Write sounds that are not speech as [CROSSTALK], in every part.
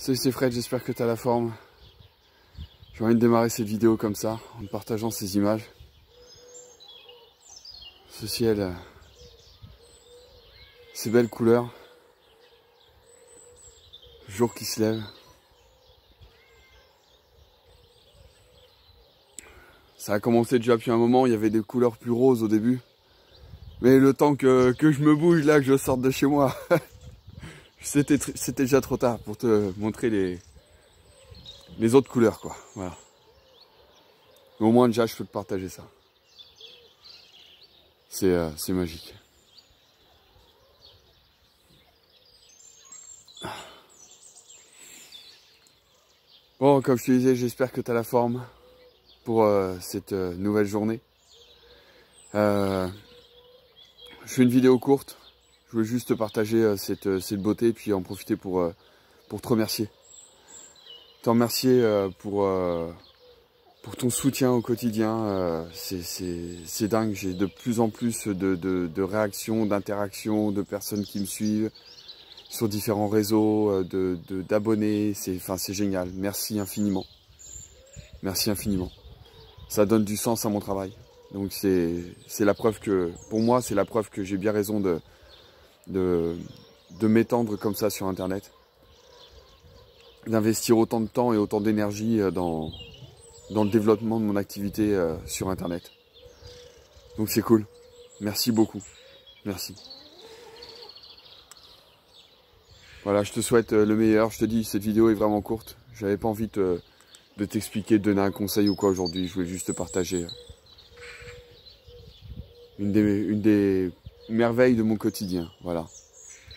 Salut c'est Fred, j'espère que tu as la forme. J'ai envie de démarrer cette vidéo comme ça, en partageant ces images. Ce ciel, euh, ces belles couleurs. Le jour qui se lève. Ça a commencé déjà depuis un moment, il y avait des couleurs plus roses au début. Mais le temps que, que je me bouge là, que je sorte de chez moi, [LAUGHS] c'était déjà trop tard pour te montrer les, les autres couleurs, quoi. Voilà. Mais au moins, déjà, je peux te partager ça. C'est euh, magique. Bon, comme je te disais, j'espère que tu as la forme pour euh, cette euh, nouvelle journée. je fais une vidéo courte je voulais juste partager euh, euh, cette, beauté et puis en profiter pour, euh, pour te remercier. Te remercier pour, pour ton soutien au quotidien. C'est dingue, j'ai de plus en plus de, de, réactions, d'interactions, de personnes qui me suivent sur différents réseaux, d'abonnés. De, c'est génial. Merci infiniment. Merci infiniment. Ça donne du sens à mon travail. Donc c'est la preuve que, pour moi, c'est la preuve que j'ai bien raison de, de, m'étendre comme ça sur Internet, d'investir autant de temps et autant d'énergie euh, dans, dans le développement de mon activité euh, sur Internet. Donc c'est cool. Merci beaucoup. Merci. Voilà, je te souhaite euh, le meilleur. Je te dis, cette vidéo est vraiment courte. J'avais pas envie de t'expliquer, de donner un conseil ou quoi aujourd'hui. Je voulais juste te partager une une des merveille de mon quotidien, voilà.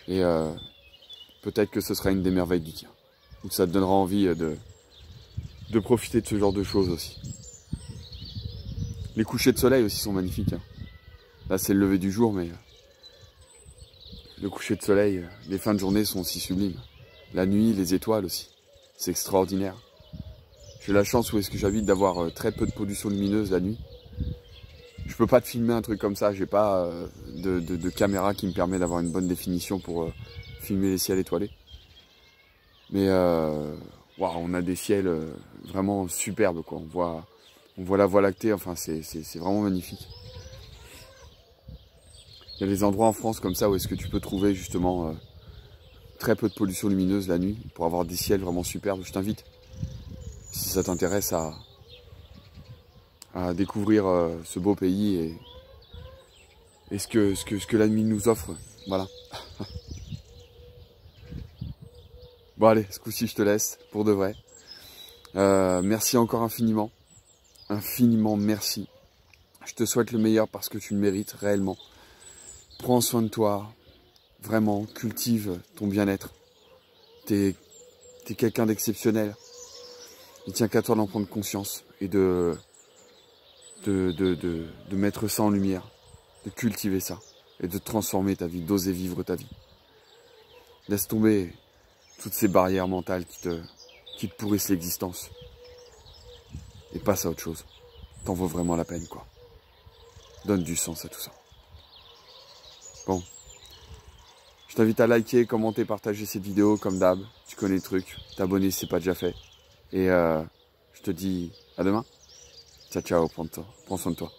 Et euh, peut-être que ce sera une des merveilles du tien. Ou ça te donnera envie euh, de, de profiter de ce genre de choses aussi. Les couchers de soleil aussi sont magnifiques. Hein. Là, c'est le lever du jour, mais euh, le coucher de soleil, les fins de journée sont aussi sublimes. La nuit, les étoiles aussi. C'est extraordinaire. J'ai la chance où est-ce que j'habite d'avoir très peu de pollution lumineuse la nuit je peux pas te filmer un truc comme ça, j'ai pas euh, de, caméra qui me permet d'avoir une bonne définition pour euh, filmer les ciels étoilés. Mais euh, on a des ciels vraiment superbes quoi. On voit, on voit la Voie lactée, enfin c'est vraiment magnifique. Il y a des endroits en France comme ça où est-ce que tu peux trouver justement très peu de pollution lumineuse la nuit pour avoir des ciels vraiment superbes. Je t'invite, si ça t'intéresse, à, à découvrir euh, ce beau pays et, et ce, que, ce, que, ce que la nuit nous offre. Voilà. [LAUGHS] bon allez, ce coup-ci je te laisse pour de vrai. Euh, merci encore infiniment. Infiniment merci. Je te souhaite le meilleur parce que tu le mérites réellement. Prends soin de toi. Vraiment, cultive ton bien-être. T'es es, quelqu'un d'exceptionnel. Il tient qu'à toi d'en prendre conscience et de mettre ça en lumière, de cultiver ça et de transformer ta vie, d'oser vivre ta vie. Laisse tomber toutes ces barrières mentales qui te, qui te pourrissent l'existence. Et passe à autre chose. T'en vaut vraiment la peine, quoi. Donne du sens à tout ça. Bon. Je t'invite à liker, commenter, partager cette vidéo comme d'hab. Tu connais le truc. T'abonner si c'est pas déjà fait. Et euh, je te dis à demain. Ciao, ciao, prends, prends soin de toi.